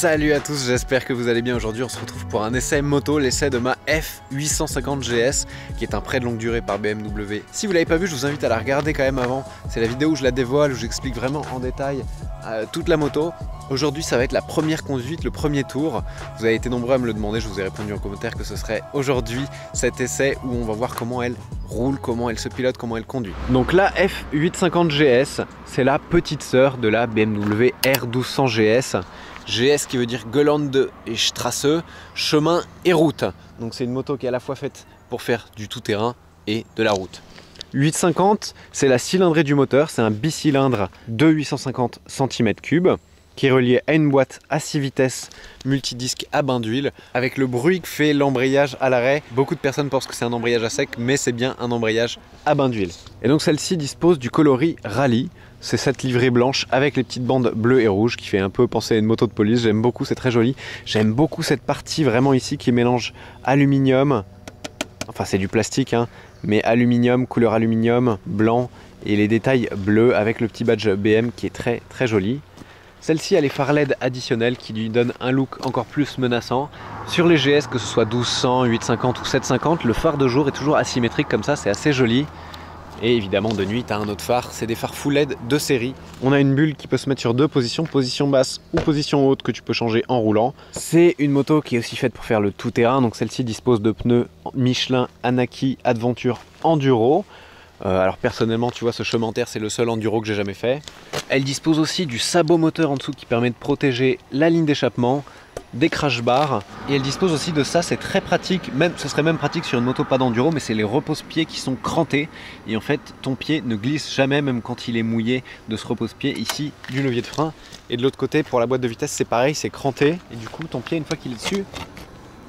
Salut à tous, j'espère que vous allez bien aujourd'hui. On se retrouve pour un essai moto, l'essai de ma F850 GS, qui est un prêt de longue durée par BMW. Si vous l'avez pas vu, je vous invite à la regarder quand même avant. C'est la vidéo où je la dévoile, où j'explique vraiment en détail euh, toute la moto. Aujourd'hui, ça va être la première conduite, le premier tour. Vous avez été nombreux à me le demander, je vous ai répondu en commentaire que ce serait aujourd'hui cet essai où on va voir comment elle roule, comment elle se pilote, comment elle conduit. Donc la F850 GS, c'est la petite sœur de la BMW R1200 GS. GS qui veut dire Gelande et Strasse, chemin et route. Donc c'est une moto qui est à la fois faite pour faire du tout-terrain et de la route. 850, c'est la cylindrée du moteur, c'est un bicylindre de 850 cm3 qui est relié à une boîte à 6 vitesses multidisque à bain d'huile avec le bruit que fait l'embrayage à l'arrêt. Beaucoup de personnes pensent que c'est un embrayage à sec mais c'est bien un embrayage à bain d'huile. Et donc celle-ci dispose du coloris Rally. C'est cette livrée blanche avec les petites bandes bleues et rouges qui fait un peu penser à une moto de police. J'aime beaucoup, c'est très joli. J'aime beaucoup cette partie vraiment ici qui mélange aluminium, enfin c'est du plastique, hein, mais aluminium, couleur aluminium, blanc et les détails bleus avec le petit badge BM qui est très très joli. Celle-ci a les phares LED additionnels qui lui donnent un look encore plus menaçant. Sur les GS, que ce soit 1200, 850 ou 750, le phare de jour est toujours asymétrique comme ça, c'est assez joli. Et évidemment de nuit, tu as un autre phare, c'est des phares full LED de série. On a une bulle qui peut se mettre sur deux positions, position basse ou position haute que tu peux changer en roulant. C'est une moto qui est aussi faite pour faire le tout-terrain, donc celle-ci dispose de pneus Michelin Anaki Adventure Enduro. Euh, alors personnellement, tu vois, ce chemin terre, c'est le seul enduro que j'ai jamais fait. Elle dispose aussi du sabot moteur en dessous qui permet de protéger la ligne d'échappement, des crash bars. Et elle dispose aussi de ça, c'est très pratique, même ce serait même pratique sur une moto pas d'enduro, mais c'est les repose-pieds qui sont crantés. Et en fait ton pied ne glisse jamais même quand il est mouillé de ce repose-pied ici du levier de frein. Et de l'autre côté pour la boîte de vitesse c'est pareil, c'est cranté. Et du coup ton pied une fois qu'il est dessus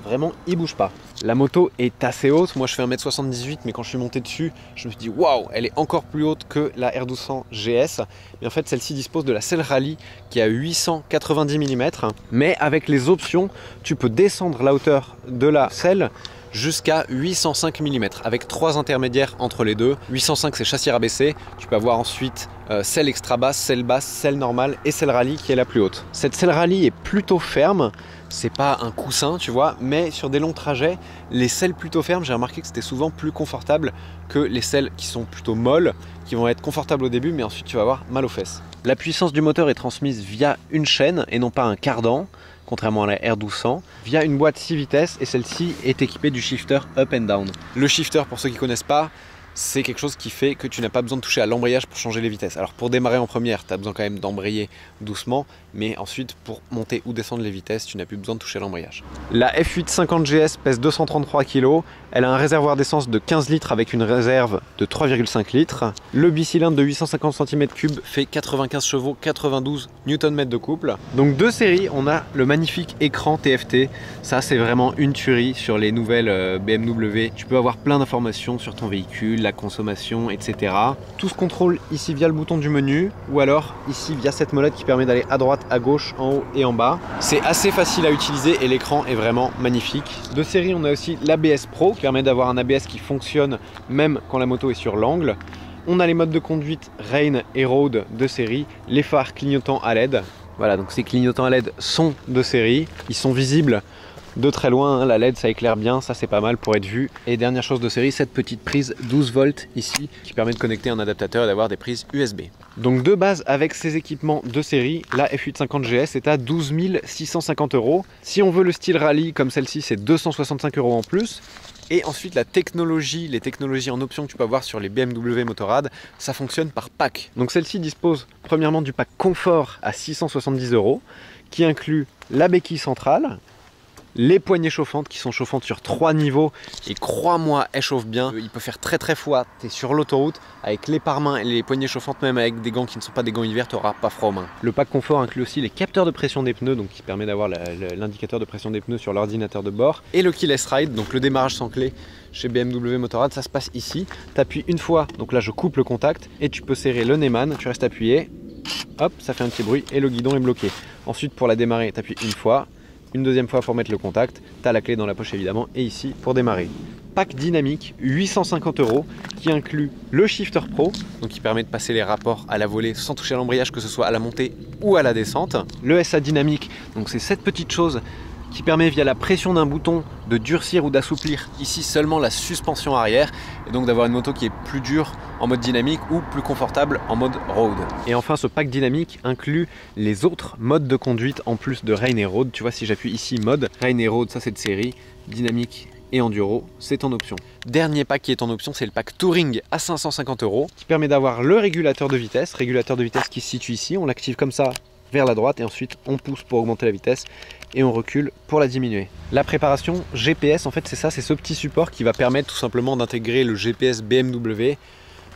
Vraiment, il bouge pas. La moto est assez haute. Moi, je fais 1m78, mais quand je suis monté dessus, je me suis dit waouh, elle est encore plus haute que la R1200 GS. Mais en fait, celle-ci dispose de la selle rallye qui a 890 mm. Mais avec les options, tu peux descendre la hauteur de la selle jusqu'à 805 mm avec trois intermédiaires entre les deux. 805 c'est châssis rabaissé, tu peux avoir ensuite euh, selle extra basse, selle basse, selle normale et selle rallye qui est la plus haute. Cette selle rallye est plutôt ferme, c'est pas un coussin, tu vois, mais sur des longs trajets, les selles plutôt fermes, j'ai remarqué que c'était souvent plus confortable que les selles qui sont plutôt molles, qui vont être confortables au début, mais ensuite tu vas avoir mal aux fesses. La puissance du moteur est transmise via une chaîne et non pas un cardan, contrairement à la R1200, via une boîte 6 vitesses et celle-ci est équipée du shifter up and down. Le shifter, pour ceux qui connaissent pas, c'est quelque chose qui fait que tu n'as pas besoin de toucher à l'embrayage pour changer les vitesses. Alors pour démarrer en première, tu as besoin quand même d'embrayer doucement, mais ensuite pour monter ou descendre les vitesses, tu n'as plus besoin de toucher à l'embrayage. La F850 GS pèse 233 kg, elle a un réservoir d'essence de 15 litres avec une réserve de 3,5 litres. Le bicylindre de 850 cm3 fait 95 chevaux, 92 Nm de couple. Donc deux séries, on a le magnifique écran TFT, ça c'est vraiment une tuerie sur les nouvelles euh, BMW. Tu peux avoir plein d'informations sur ton véhicule, la consommation, etc. Tout se contrôle ici via le bouton du menu ou alors ici via cette molette qui permet d'aller à droite, à gauche, en haut et en bas. C'est assez facile à utiliser et l'écran est vraiment magnifique. De série, on a aussi l'ABS Pro qui permet d'avoir un ABS qui fonctionne même quand la moto est sur l'angle. On a les modes de conduite Rain et Road de série, les phares clignotants à LED. Voilà, donc ces clignotants à LED sont de série. Ils sont visibles de très loin, hein, la LED ça éclaire bien, ça c'est pas mal pour être vu. Et dernière chose de série, cette petite prise 12 volts ici qui permet de connecter un adaptateur et d'avoir des prises USB. Donc de base avec ces équipements de série, la F850 GS est à 12 650 euros. Si on veut le style rallye comme celle-ci, c'est 265 euros en plus. Et ensuite, la technologie, les technologies en option que tu peux avoir sur les BMW Motorrad, ça fonctionne par pack. Donc celle-ci dispose premièrement du pack confort à 670 euros, qui inclut la béquille centrale, les poignées chauffantes qui sont chauffantes sur trois niveaux. Et crois-moi elles chauffent bien. Il peut faire très très froid. Tu es sur l'autoroute avec les pare-mains et les poignées chauffantes même avec des gants qui ne sont pas des gants hiver tu n'auras pas froid aux mains. Le pack confort inclut aussi les capteurs de pression des pneus donc qui permet d'avoir l'indicateur de pression des pneus sur l'ordinateur de bord. Et le keyless ride donc le démarrage sans clé chez BMW Motorrad ça se passe ici. Tu appuies une fois donc là je coupe le contact et tu peux serrer le Neyman tu restes appuyé. Hop ça fait un petit bruit et le guidon est bloqué. Ensuite pour la démarrer tu appuies une fois une deuxième fois pour mettre le contact, tu as la clé dans la poche évidemment et ici pour démarrer. pack dynamique 850 euros qui inclut le Shifter Pro, donc qui permet de passer les rapports à la volée sans toucher à l'embrayage, que ce soit à la montée ou à la descente. Le SA dynamique, donc c'est cette petite chose qui permet via la pression d'un bouton de durcir ou d'assouplir ici seulement la suspension arrière et donc d'avoir une moto qui est plus dure en mode dynamique ou plus confortable en mode road. Et enfin ce pack dynamique inclut les autres modes de conduite en plus de Rain et Road. Tu vois si j'appuie ici mode Rain et Road, ça c'est de série, dynamique et enduro, c'est en option. Dernier pack qui est en option, c'est le pack Touring à 550 euros, qui permet d'avoir le régulateur de vitesse, régulateur de vitesse qui se situe ici, on l'active comme ça vers la droite et ensuite on pousse pour augmenter la vitesse et on recule pour la diminuer. La préparation GPS, en fait, c'est ça, c'est ce petit support qui va permettre tout simplement d'intégrer le GPS BMW.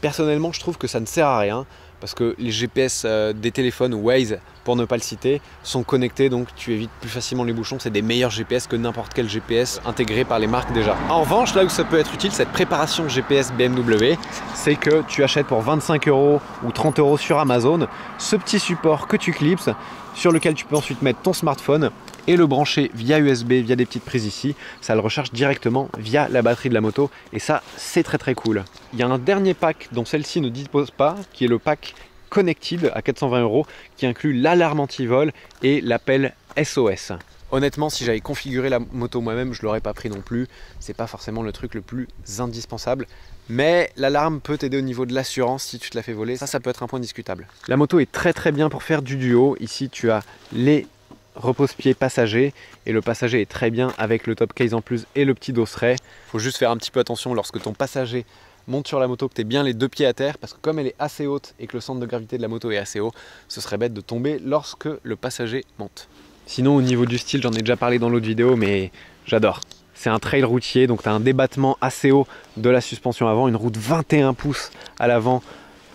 Personnellement, je trouve que ça ne sert à rien parce que les GPS euh, des téléphones Waze, pour ne pas le citer, sont connectés donc tu évites plus facilement les bouchons. C'est des meilleurs GPS que n'importe quel GPS intégré par les marques déjà. En revanche, là où ça peut être utile, cette préparation GPS BMW, c'est que tu achètes pour 25 euros ou 30 euros sur Amazon ce petit support que tu clipses sur lequel tu peux ensuite mettre ton smartphone et le brancher via USB, via des petites prises ici. Ça le recharge directement via la batterie de la moto et ça, c'est très très cool. Il y a un dernier pack dont celle-ci ne dispose pas, qui est le pack Connected à 420 euros, qui inclut l'alarme anti-vol et l'appel SOS. Honnêtement, si j'avais configuré la moto moi-même, je l'aurais pas pris non plus. C'est pas forcément le truc le plus indispensable. Mais l'alarme peut t'aider au niveau de l'assurance si tu te la fais voler. Ça, ça peut être un point discutable. La moto est très très bien pour faire du duo. Ici, tu as les repose-pied passager et le passager est très bien avec le top case en plus et le petit dosseret. Faut juste faire un petit peu attention lorsque ton passager monte sur la moto, que tu aies bien les deux pieds à terre parce que comme elle est assez haute et que le centre de gravité de la moto est assez haut, ce serait bête de tomber lorsque le passager monte. Sinon au niveau du style, j'en ai déjà parlé dans l'autre vidéo mais j'adore. C'est un trail routier, donc tu as un débattement assez haut de la suspension avant, une route 21 pouces à l'avant,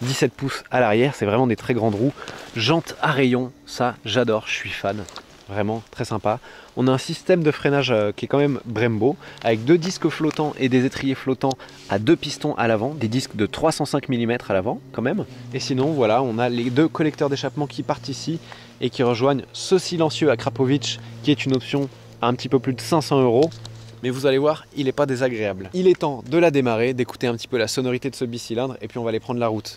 17 pouces à l'arrière, c'est vraiment des très grandes roues. Jantes à rayons, ça j'adore, je suis fan vraiment très sympa. On a un système de freinage euh, qui est quand même Brembo, avec deux disques flottants et des étriers flottants à deux pistons à l'avant, des disques de 305 mm à l'avant quand même. Et sinon voilà, on a les deux collecteurs d'échappement qui partent ici et qui rejoignent ce silencieux à Krapovic qui est une option à un petit peu plus de 500 euros. Mais vous allez voir, il n'est pas désagréable. Il est temps de la démarrer, d'écouter un petit peu la sonorité de ce bicylindre et puis on va aller prendre la route.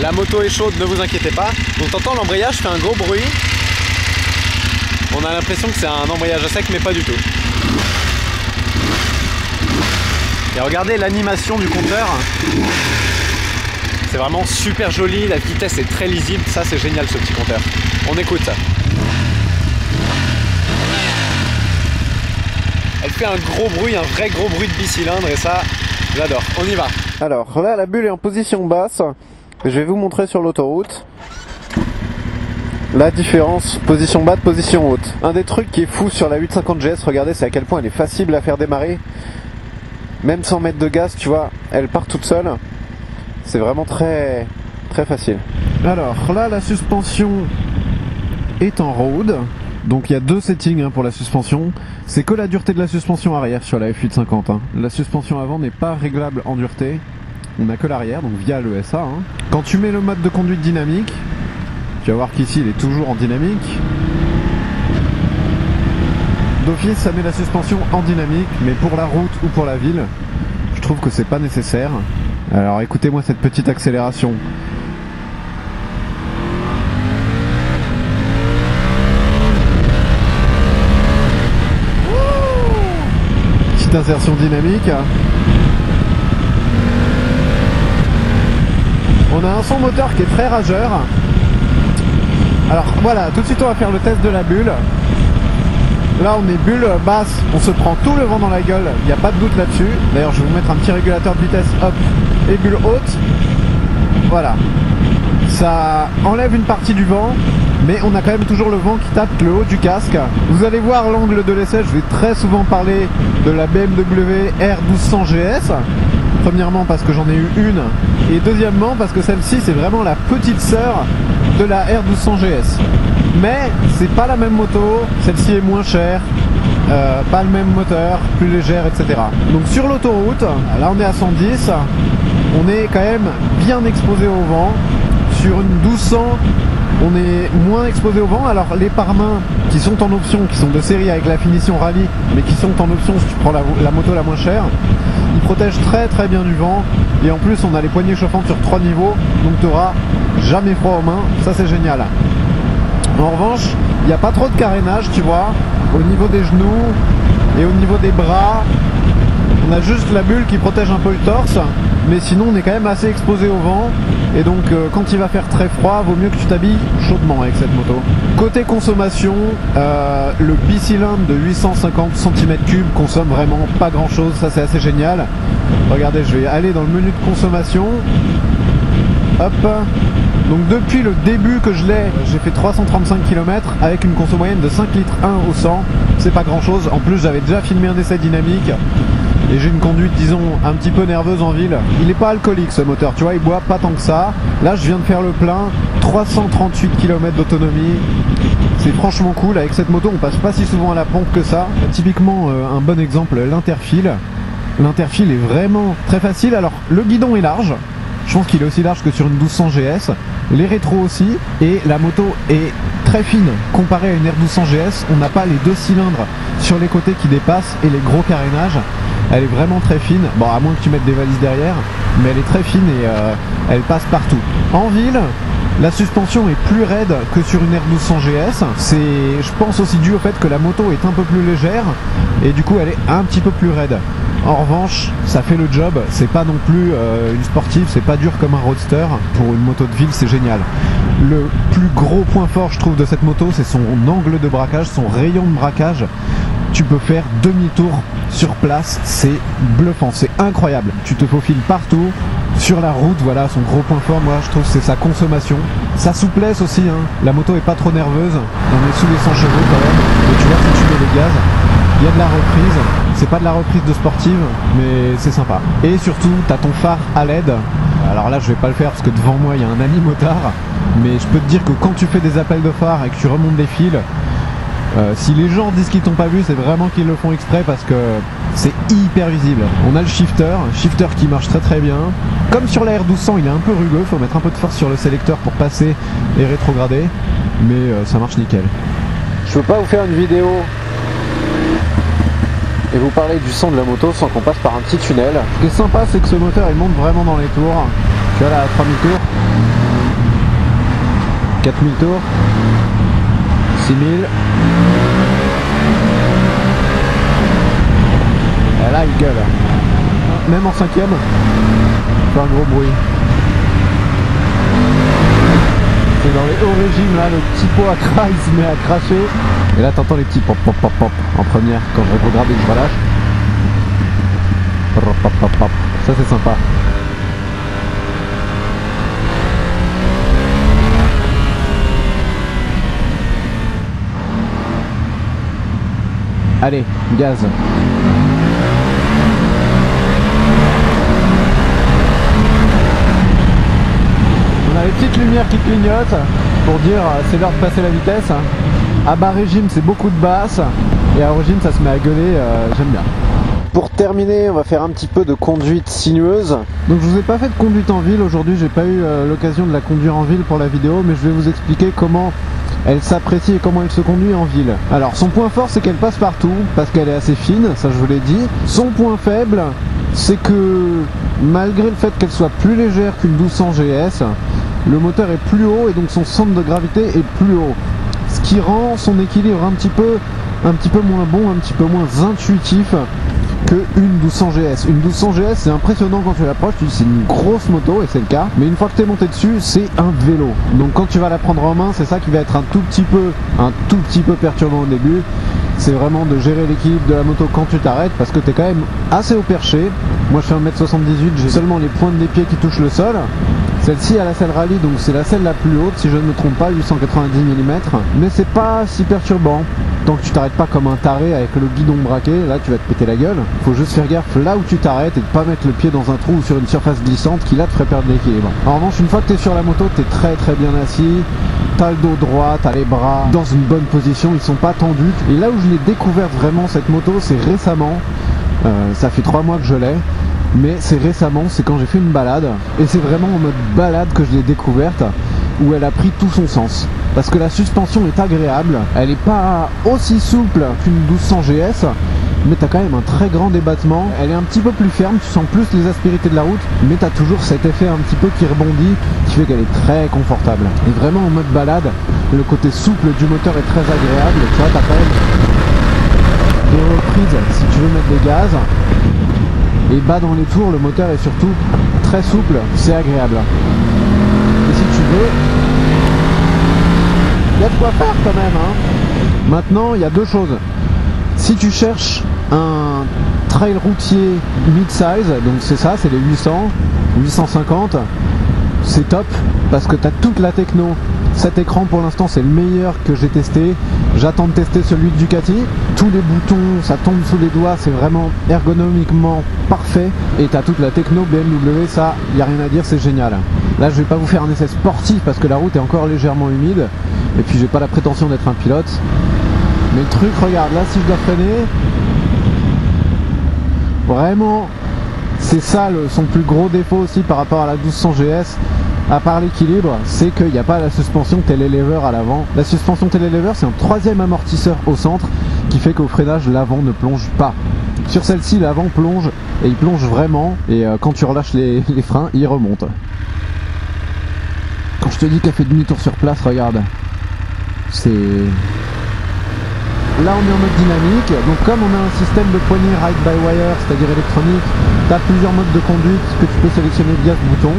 La moto est chaude, ne vous inquiétez pas. Donc t'entends l'embrayage fait un gros bruit. On a l'impression que c'est un embrayage à sec, mais pas du tout. Et regardez l'animation du compteur. C'est vraiment super joli, la vitesse est très lisible, ça c'est génial ce petit compteur. On écoute. Elle fait un gros bruit, un vrai gros bruit de bicylindre et ça, j'adore. On y va. Alors là, la bulle est en position basse. Je vais vous montrer sur l'autoroute la différence position basse, position haute. Un des trucs qui est fou sur la 850 GS, regardez, c'est à quel point elle est facile à faire démarrer. Même sans mettre de gaz, tu vois, elle part toute seule. C'est vraiment très très facile. Alors là, la suspension est en road. Donc il y a deux settings hein, pour la suspension. C'est que la dureté de la suspension arrière sur la F850. Hein. La suspension avant n'est pas réglable en dureté on n'a que l'arrière, donc via le SA. Hein. Quand tu mets le mode de conduite dynamique, tu vas voir qu'ici il est toujours en dynamique. D'office, ça met la suspension en dynamique, mais pour la route ou pour la ville, je trouve que c'est pas nécessaire. Alors écoutez-moi cette petite accélération. Petite insertion dynamique. On a un son moteur qui est très rageur. Alors voilà, tout de suite on va faire le test de la bulle. Là on est bulle basse, on se prend tout le vent dans la gueule, il n'y a pas de doute là-dessus. D'ailleurs je vais vous mettre un petit régulateur de vitesse, hop, et bulle haute. Voilà. Ça enlève une partie du vent, mais on a quand même toujours le vent qui tape le haut du casque. Vous allez voir l'angle de l'essai, je vais très souvent parler de la BMW R1200 GS. Premièrement parce que j'en ai eu une et deuxièmement parce que celle-ci c'est vraiment la petite sœur de la R1200 GS. Mais c'est pas la même moto, celle-ci est moins chère, euh, pas le même moteur, plus légère, etc. Donc sur l'autoroute, là on est à 110, on est quand même bien exposé au vent. Sur une 1200, on est moins exposé au vent. Alors les pare-mains qui sont en option, qui sont de série avec la finition rallye, mais qui sont en option si tu prends la moto la moins chère. Ils protègent très très bien du vent. Et en plus, on a les poignées chauffantes sur trois niveaux, donc tu auras jamais froid aux mains. Ça, c'est génial. En revanche, il n'y a pas trop de carénage, tu vois, au niveau des genoux et au niveau des bras. On a juste la bulle qui protège un peu le torse, mais sinon on est quand même assez exposé au vent. Et donc euh, quand il va faire très froid, vaut mieux que tu t'habilles chaudement avec cette moto. Côté consommation, euh, le bicylindre de 850 cm3 consomme vraiment pas grand chose, ça c'est assez génial. Regardez, je vais aller dans le menu de consommation. Hop, donc depuis le début que je l'ai, j'ai fait 335 km avec une conso moyenne de 5 litres 1 au 100. C'est pas grand chose. En plus j'avais déjà filmé un essai dynamique et j'ai une conduite disons un petit peu nerveuse en ville. Il n'est pas alcoolique ce moteur, tu vois, il boit pas tant que ça. Là je viens de faire le plein, 338 km d'autonomie. C'est franchement cool, avec cette moto on passe pas si souvent à la pompe que ça. Typiquement euh, un bon exemple, l'interfile. L'interfile est vraiment très facile. Alors le guidon est large, je pense qu'il est aussi large que sur une 1200 GS. Les rétros aussi. Et la moto est très fine comparée à une R1200 GS. On n'a pas les deux cylindres sur les côtés qui dépassent et les gros carénages. Elle est vraiment très fine. Bon, à moins que tu mettes des valises derrière. Mais elle est très fine et euh, elle passe partout. En ville, la suspension est plus raide que sur une R1200 GS. C'est, je pense aussi dû au fait que la moto est un peu plus légère et du coup elle est un petit peu plus raide. En revanche, ça fait le job. C'est pas non plus euh, une sportive, c'est pas dur comme un roadster. Pour une moto de ville, c'est génial. Le plus gros point fort, je trouve, de cette moto, c'est son angle de braquage, son rayon de braquage. Tu peux faire demi-tour sur place, c'est bluffant, c'est incroyable. Tu te faufiles partout, sur la route, voilà, son gros point fort, moi je trouve c'est sa consommation. Sa souplesse aussi, hein. la moto est pas trop nerveuse, on est sous les 100 chevaux quand même, et tu vois si tu mets les gaz, il y a de la reprise, c'est pas de la reprise de sportive, mais c'est sympa. Et surtout, t'as ton phare à LED. Alors là, je vais pas le faire parce que devant moi, il y a un ami motard, mais je peux te dire que quand tu fais des appels de phare et que tu remontes des fils, euh, si les gens disent qu'ils t'ont pas vu, c'est vraiment qu'ils le font exprès parce que c'est hyper visible. On a le shifter, shifter qui marche très très bien. Comme sur la R1200, il est un peu rugueux, faut mettre un peu de force sur le sélecteur pour passer et rétrograder, mais euh, ça marche nickel. Je peux pas vous faire une vidéo et vous parler du son de la moto sans qu'on passe par un petit tunnel. Ce qui est sympa, c'est que ce moteur il monte vraiment dans les tours. Tu vois là, à 3000 tours, 4000 tours, 6000. Et là, il gueule. Même en cinquième, fait un gros bruit. C'est dans les hauts régimes là, le petit pot à cracher, il se met à cracher. Et là t'entends les petits pop pop pop pop en première quand je rétrograde et que je relâche. Pop pop pop pop. Ça c'est sympa. Allez, gaz. On a les petites lumières qui clignotent pour dire euh, c'est l'heure de passer la vitesse. À bas régime c'est beaucoup de basse et à régime ça se met à gueuler, euh, j'aime bien. Pour terminer, on va faire un petit peu de conduite sinueuse. Donc je vous ai pas fait de conduite en ville aujourd'hui, j'ai pas eu euh, l'occasion de la conduire en ville pour la vidéo, mais je vais vous expliquer comment elle s'apprécie et comment elle se conduit en ville. Alors son point fort c'est qu'elle passe partout parce qu'elle est assez fine, ça je vous l'ai dit. Son point faible c'est que malgré le fait qu'elle soit plus légère qu'une 1200 GS, le moteur est plus haut et donc son centre de gravité est plus haut. Ce qui rend son équilibre un petit peu, un petit peu moins bon, un petit peu moins intuitif que une 1200 GS. Une 1200 GS, c'est impressionnant quand tu l'approches, tu dis c'est une grosse moto et c'est le cas. Mais une fois que tu es monté dessus, c'est un vélo. Donc quand tu vas la prendre en main, c'est ça qui va être un tout petit peu, un tout petit peu perturbant au début. C'est vraiment de gérer l'équilibre de la moto quand tu t'arrêtes parce que tu es quand même assez au perché. Moi je fais 1m78, j'ai seulement les pointes des pieds qui touchent le sol. Celle-ci a la selle rallye, donc c'est la selle la plus haute, si je ne me trompe pas, 890 mm. Mais c'est pas si perturbant. Tant que tu t'arrêtes pas comme un taré avec le guidon braqué, là tu vas te péter la gueule. Faut juste faire gaffe là où tu t'arrêtes et de pas mettre le pied dans un trou ou sur une surface glissante qui là te ferait perdre l'équilibre. En revanche, une fois que tu es sur la moto, tu es très très bien assis. T'as le dos droit, t'as les bras dans une bonne position, ils sont pas tendus. Et là où je l'ai découvert vraiment cette moto, c'est récemment. Euh, ça fait trois mois que je l'ai mais c'est récemment, c'est quand j'ai fait une balade, et c'est vraiment en mode balade que je l'ai découverte, où elle a pris tout son sens. parce que la suspension est agréable. Elle n'est pas aussi souple qu'une 1200 GS, mais t'as quand même un très grand débattement. Elle est un petit peu plus ferme, tu sens plus les aspérités de la route, mais t'as toujours cet effet un petit peu qui rebondit, qui fait qu'elle est très confortable. Et vraiment en mode balade, le côté souple du moteur est très agréable. Tu vois, t'as quand même des reprises si tu veux mettre des gaz. Et bas dans les tours, le moteur est surtout très souple, c'est agréable. Et si tu veux, il y a quoi faire quand même. Hein. Maintenant, il y a deux choses. Si tu cherches un trail routier mid-size, donc c'est ça, c'est les 800, 850, c'est top parce que tu as toute la techno. Cet écran pour l'instant c'est le meilleur que j'ai testé. J'attends de tester celui de Ducati. Tous les boutons, ça tombe sous les doigts, c'est vraiment ergonomiquement parfait. Et tu as toute la techno BMW, ça, il n'y a rien à dire, c'est génial. Là je vais pas vous faire un essai sportif parce que la route est encore légèrement humide. Et puis j'ai pas la prétention d'être un pilote. Mais le truc, regarde, là si je dois freiner, vraiment, c'est ça son plus gros défaut aussi par rapport à la 1200 GS, à part l'équilibre, c'est qu'il n'y a pas la suspension télélever à l'avant. La suspension télélever, c'est un troisième amortisseur au centre qui fait qu'au freinage, l'avant ne plonge pas. Sur celle-ci, l'avant plonge et il plonge vraiment. Et euh, quand tu relâches les, freins, il remonte. Quand je te dis qu'elle fait demi-tour sur place, regarde. C'est Là on est en mode dynamique, donc comme on a un système de poignée ride by wire, c'est-à-dire électronique, tu as plusieurs modes de conduite que tu peux sélectionner via ce bouton.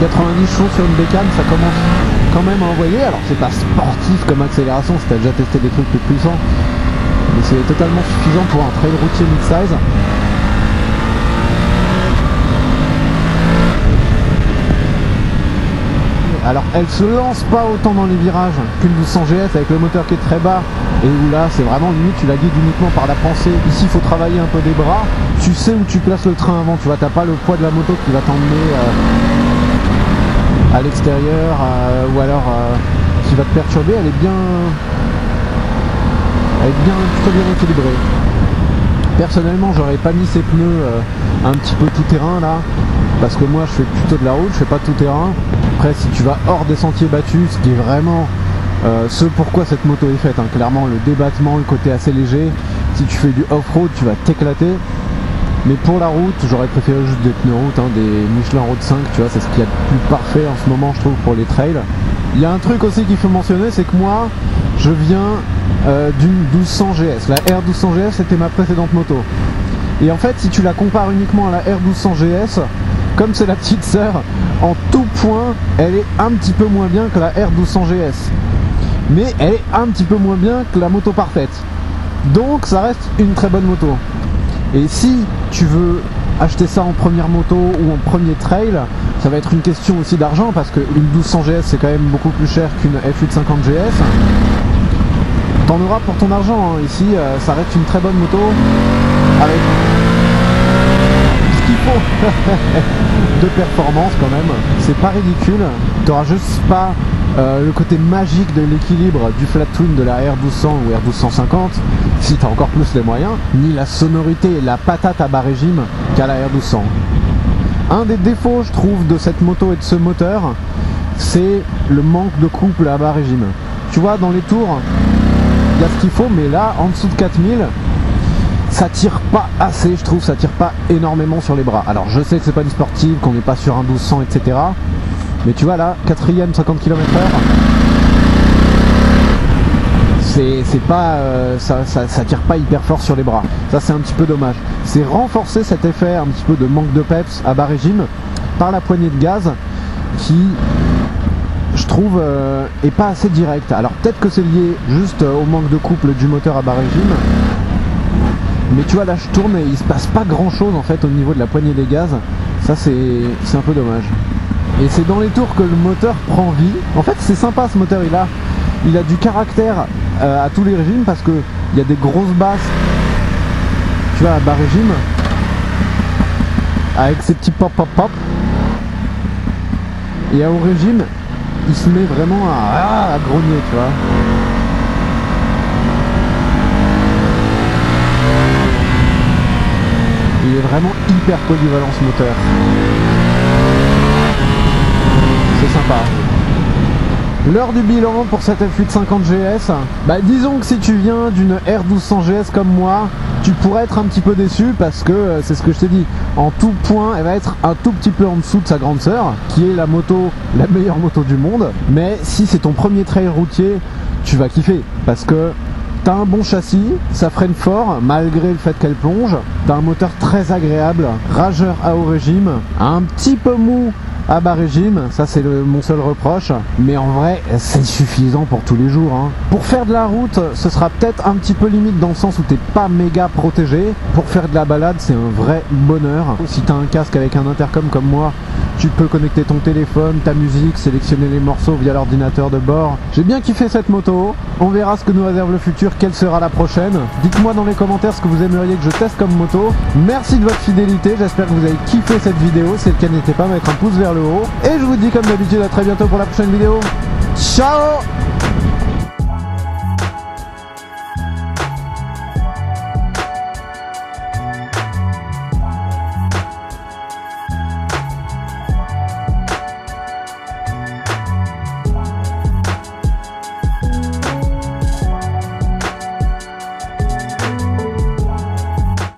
90 chevaux sur une bécane, ça commence quand même à envoyer. Alors c'est pas sportif comme accélération, si déjà testé des trucs plus puissants, mais c'est totalement suffisant pour un trail routier mid-size. Alors elle se lance pas autant dans les virages qu'une 1200 GS avec le moteur qui est très bas et où là c'est vraiment limite tu la guides uniquement par la pensée. Ici il faut travailler un peu des bras. Tu sais où tu places le train avant, tu vois, t'as pas le poids de la moto qui va t'emmener euh, à l'extérieur euh, ou alors euh, qui va te perturber. Elle est bien, elle est bien plutôt bien équilibrée. Personnellement j'aurais pas mis ces pneus un petit peu tout terrain là parce que moi je fais plutôt de la route, je fais pas tout terrain. Après si tu vas hors des sentiers battus, ce qui est vraiment euh, ce pourquoi cette moto est faite, hein. clairement le débattement, le côté assez léger, si tu fais du off-road tu vas t'éclater. Mais pour la route, j'aurais préféré juste des pneus route, hein, des Michelin Road 5, tu vois, c'est ce qu'il y a de plus parfait en ce moment je trouve pour les trails. Il y a un truc aussi qu'il faut mentionner, c'est que moi, je viens euh, d'une 1200 GS. La R1200 GS c'était ma précédente moto. Et en fait, si tu la compares uniquement à la R1200 GS, comme c'est la petite sœur, en tout point, elle est un petit peu moins bien que la R1200 GS. Mais elle est un petit peu moins bien que la moto parfaite. Donc ça reste une très bonne moto. Et si tu veux acheter ça en première moto ou en premier trail, ça va être une question aussi d'argent parce qu'une 1200 GS c'est quand même beaucoup plus cher qu'une F850 GS. T'en auras pour ton argent. Hein. Ici, euh, ça reste une très bonne moto avec de performance quand même. C'est pas ridicule. T'auras juste pas euh, le côté magique de l'équilibre du flat twin de la R1200 ou R1250 si t'as encore plus les moyens, ni la sonorité et la patate à bas régime qu'à la R1200. Un des défauts, je trouve, de cette moto et de ce moteur, c'est le manque de couple à bas régime. Tu vois, dans les tours, il y a ce qu'il faut, mais là, en dessous de 4000, ça tire pas assez, je trouve, ça tire pas énormément sur les bras. Alors je sais que c'est pas du sportif, qu'on n'est pas sur un 1200, etc. Mais tu vois là, quatrième 50 km/h, c'est pas euh, ça, tire pas hyper fort sur les bras. Ça c'est un petit peu dommage. C'est renforcer cet effet un petit peu de manque de peps à bas régime par la poignée de gaz qui je trouve euh, est pas assez direct. Alors peut-être que c'est lié juste au manque de couple du moteur à bas régime mais tu vois là je tourne et il se passe pas grand chose en fait au niveau de la poignée des gaz. Ça c'est un peu dommage. Et c'est dans les tours que le moteur prend vie. En fait c'est sympa ce moteur, il a, il a du caractère euh, à tous les régimes parce que il y a des grosses basses, tu vois, à bas régime, avec ces petits pop pop pop. Et à haut régime, il se met vraiment à, à grogner, tu vois. Il est vraiment hyper polyvalent ce moteur. L'heure du bilan pour cette F850 GS, bah disons que si tu viens d'une R1200 GS comme moi, tu pourrais être un petit peu déçu parce que euh, c'est ce que je t'ai dit, en tout point elle va être un tout petit peu en dessous de sa grande sœur, qui est la moto, la meilleure moto du monde. Mais si c'est ton premier trail routier, tu vas kiffer parce que T'as un bon châssis, ça freine fort malgré le fait qu'elle plonge. T'as un moteur très agréable, rageur à haut régime, un petit peu mou à bas régime, ça c'est mon seul reproche, mais en vrai c'est suffisant pour tous les jours. hein. Pour faire de la route, ce sera peut-être un petit peu limite dans le sens où t'es pas méga protégé. Pour faire de la balade, c'est un vrai bonheur. Si t'as un casque avec un intercom comme moi, tu peux connecter ton téléphone, ta musique, sélectionner les morceaux via l'ordinateur de bord. J'ai bien kiffé cette moto. On verra ce que nous réserve le futur, quelle sera la prochaine. Dites-moi dans les commentaires ce que vous aimeriez que je teste comme moto. Merci de votre fidélité, j'espère que vous avez kiffé cette vidéo. Si c'est le cas, n'hésitez pas à mettre un pouce vers Et je vous dis comme d'habitude à très bientôt pour la prochaine vidéo. Ciao